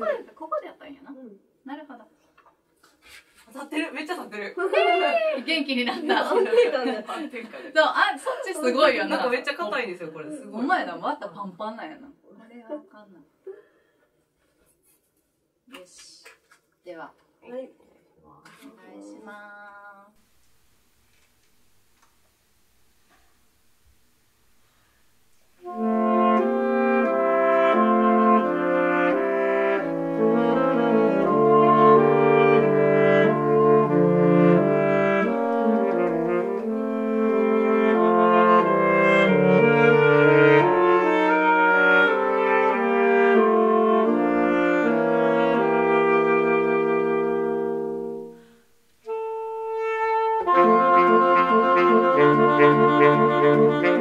こでここでやったんやな。うん。なるほど。立ってる。めっちゃ立ってる。元気になった。そうあそっちすごいよな。なんかめっちゃ硬いんですよこれ。すごい。お前なまたパンパンなんやな。これはあかんな。よし。では。はい。お願いします Thank you.